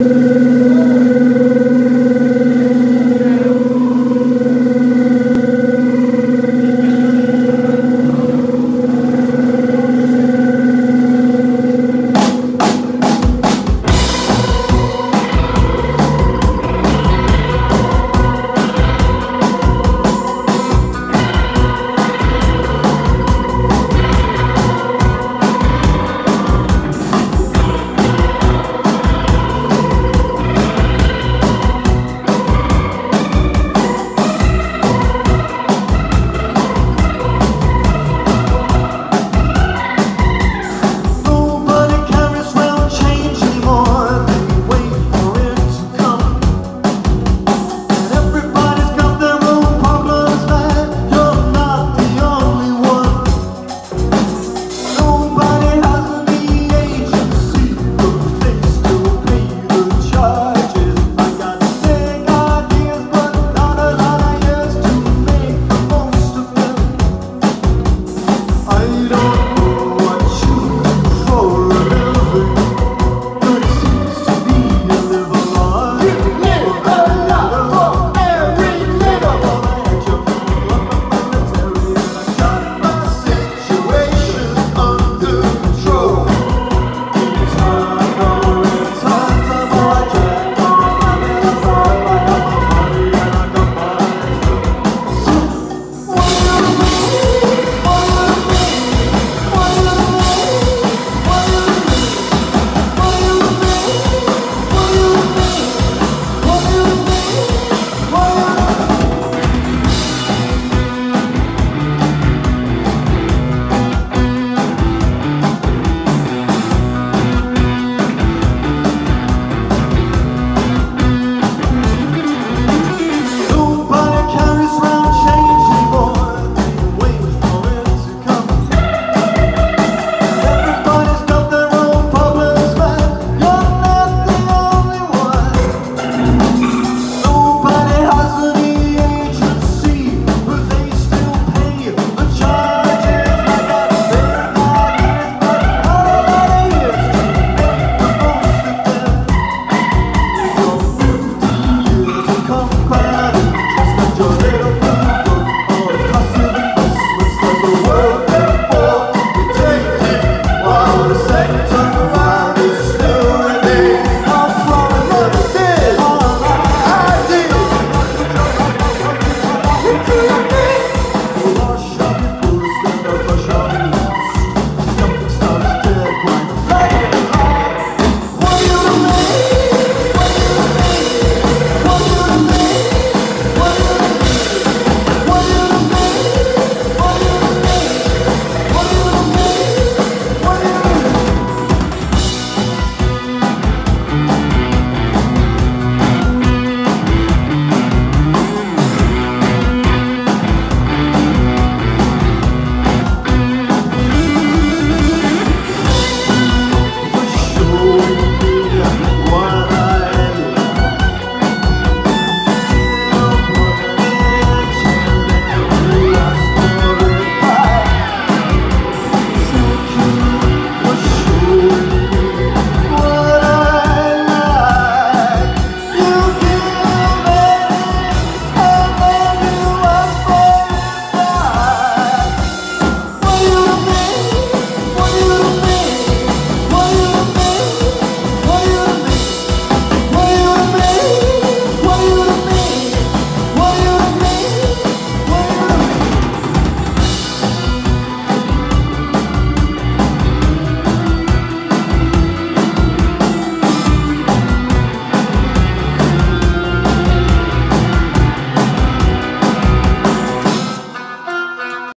you